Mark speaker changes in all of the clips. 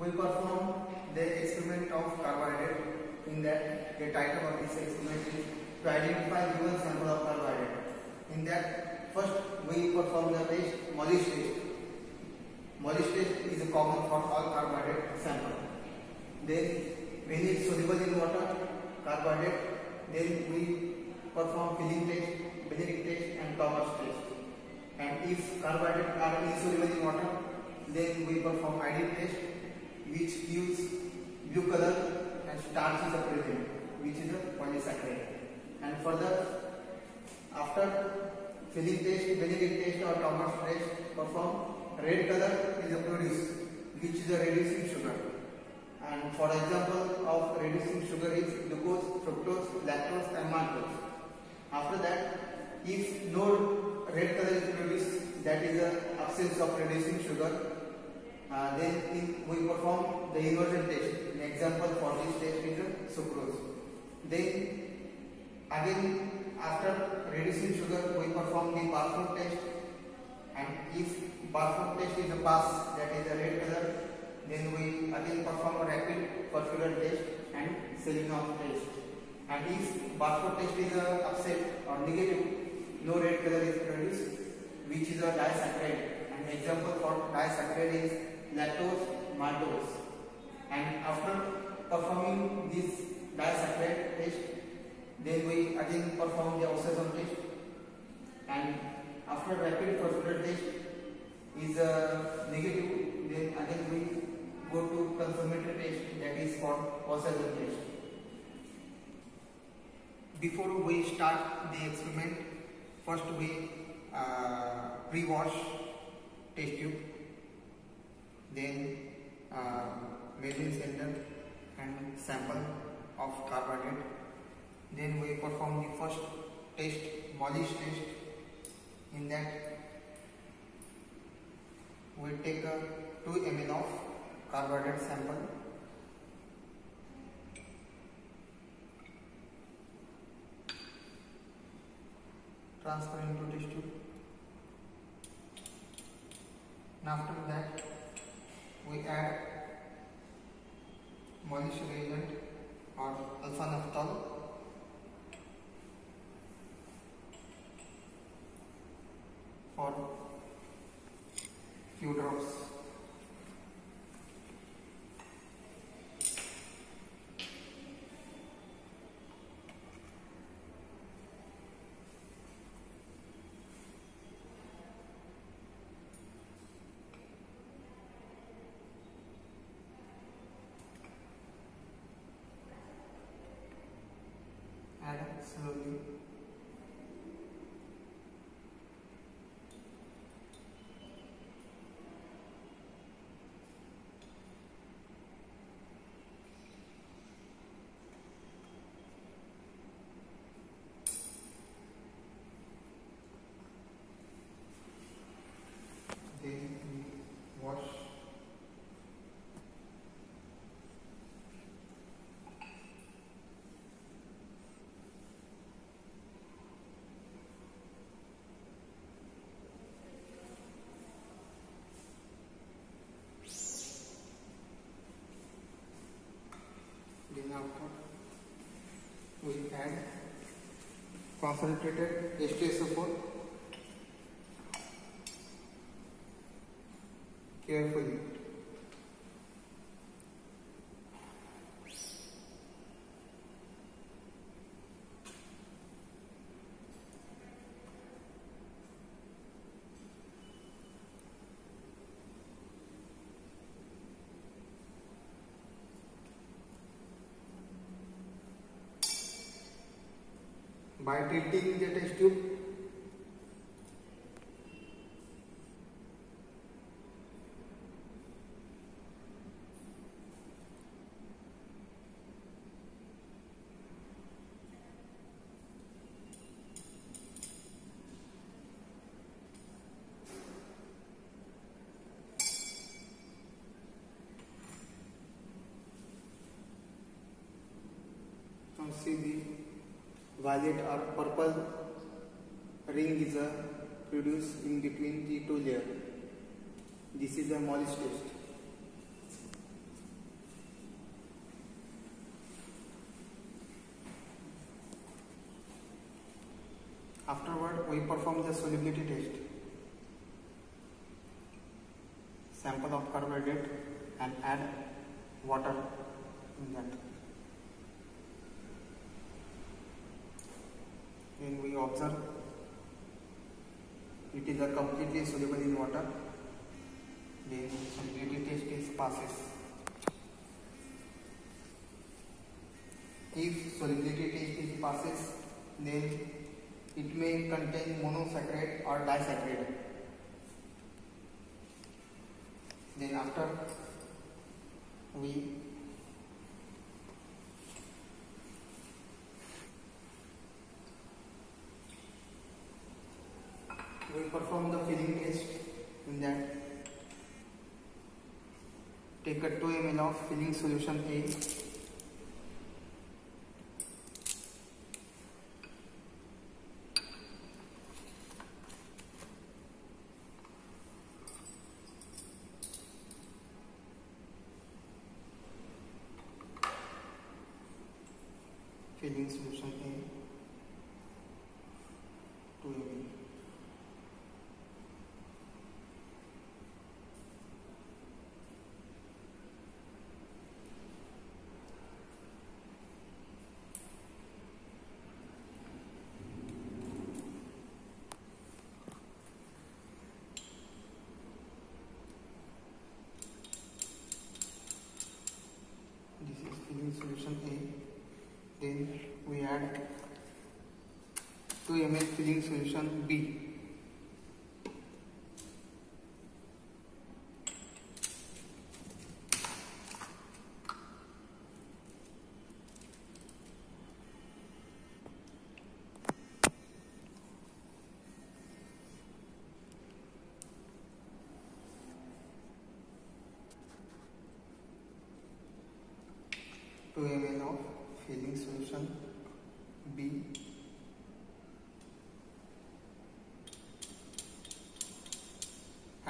Speaker 1: We perform the experiment of carbohydrate in that the title of this experiment is to identify given sample of carbohydrate. In that first we perform the test Molisch test. Molisch test is common for all carbohydrate sample. Then when it's soluble in water, carbohydrate, then we perform Fehling test, Benedict test and Thomas test. And if carbohydrate are insoluble in water, then we perform iodine test which gives blue color and starch is protein which is a polysaccharide and further after Fehling test, test or Thomas test perform red color is produced which is a reducing sugar and for example of reducing sugar is glucose, fructose, lactose and maltose. After that if no red color is produced that is the absence of reducing sugar uh, then we perform the inversion test. An example for this test is sucrose. Then again after reducing sugar we perform the bar food test and if bar food test is a pass that is a red color then we again perform a rapid perfusion test and Seliwanoff test and if Barfoed test is a upset or negative no red color is produced which is a disaccharide an example for disaccharide is lactose maltose and after performing this disaccharide test then we again perform the oxidation test and after rapid fluorescence test is uh, negative then again we go to confirmatory test that is for oxidation test. Before we start the experiment first we uh, pre-wash test tube then uh, measuring cylinder and sample of carbonate. Then we perform the first test, polish test. In that, we take a 2 ml of carbonate sample. Transfer into test tube. And after that, we add molecular agent or alpha naphthol for few drops compound concentrated H2SO4 carefully by tilting the test tube see the violet or purple ring is produced in between the two layers. This is a Molisch test. Afterward, we perform the solubility test. Sample of carbohydrate and add water in that. observe it is a completely soluble in water then solubility test is passes if solubility test is passes then it may contain monosaccharide or disaccharide then after we we will perform the filling test in that take a 2 ml of filling solution A filling solution A 2 ml to image filling solution B. to image of filling solution B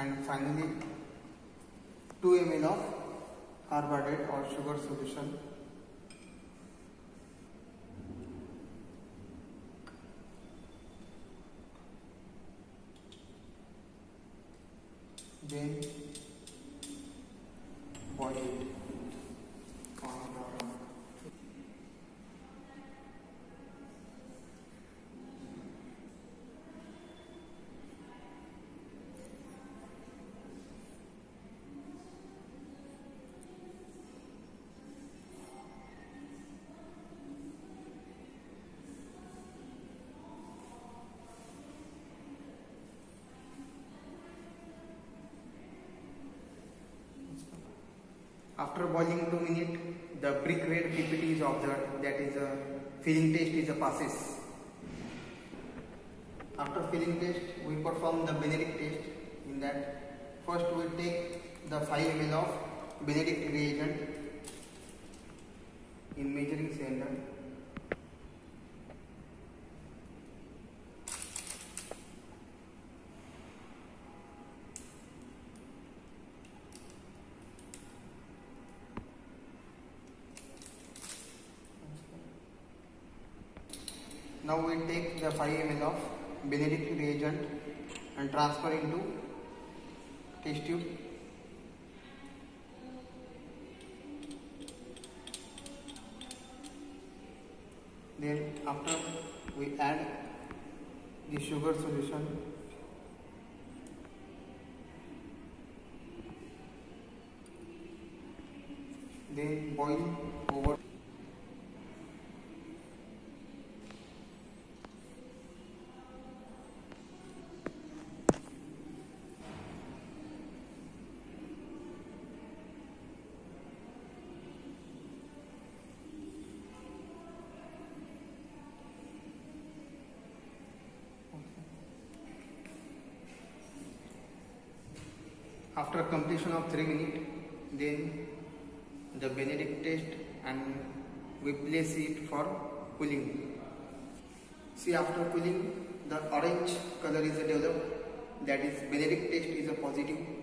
Speaker 1: and finally 2 ml of carbohydrate or sugar solution then After boiling 2 minutes, the brick red PPT is observed that is a uh, Fehling test is a passes. After Fehling test, we perform the Benedict test in that first we take the 5 ml of Benedict reagent in measuring cylinder Now we take the 5 ml of Benedict reagent and transfer into test tube. Then after we add the sugar solution then boil After completion of 3 minutes, then the Benedict test and we place it for cooling. See after cooling, the orange color is developed, that is Benedict test is a positive